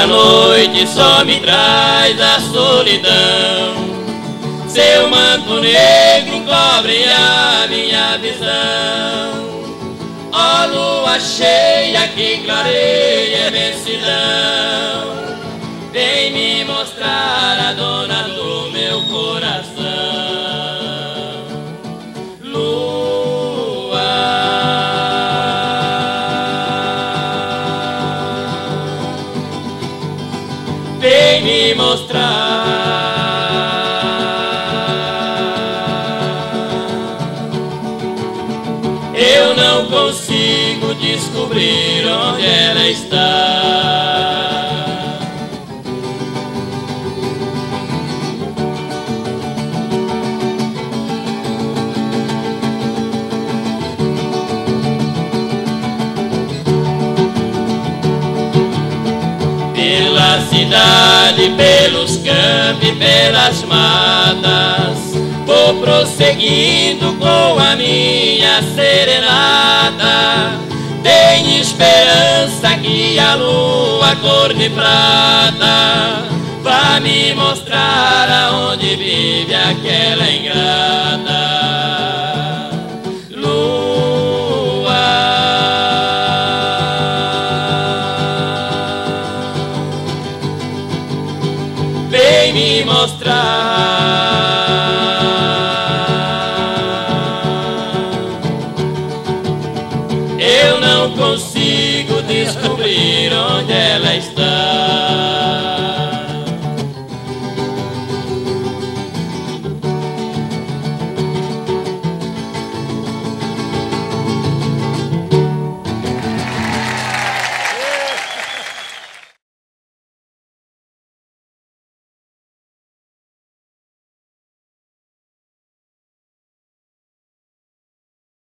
negra noite só me traz a solidão. Seu manto negro cobre a minha visão. Ó lua cheia que clareia a Vem me mostrar. Eu não consigo descobrir onde ela Pela cidade, pelos campos e pelas matas. Vou prosseguindo com a minha serenata. Tem esperança que a lua cor de prata Vai me mostrar aonde vive aquela ingrata Me mostrar. Eu não consigo descobrir onde ela